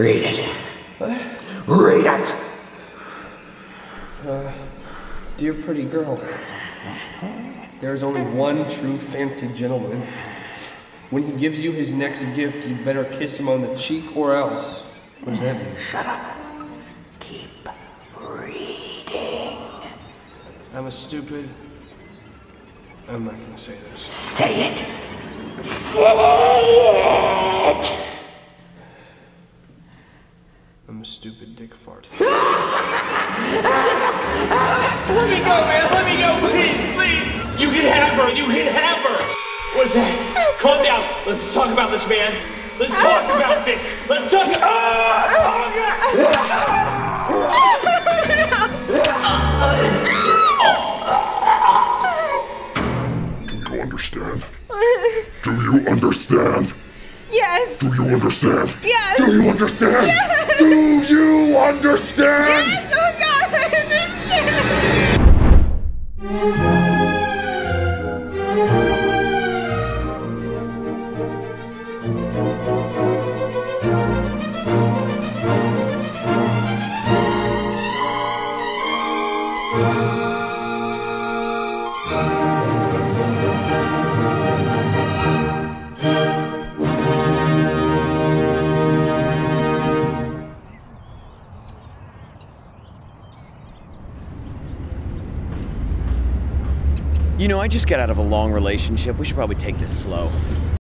Read it. Read it. Uh, dear pretty girl, there is only one true fancy gentleman. When he gives you his next gift, you better kiss him on the cheek or else. What does that mean? Shut up. Keep reading. I'm a stupid. I'm not gonna say this. Say it. Say it. I'm a stupid dick fart. Let me go, man. Let me go, please, please. You can have her. You can have her. What's that? Calm down. Let's talk about this, man. Let's talk about this. Let's talk. Ah! Do you understand? Do you understand? Yes. Do you understand? Yes. Do you understand? Yes. Do you understand? Yes. Oh God, I understand. You know, I just got out of a long relationship. We should probably take this slow.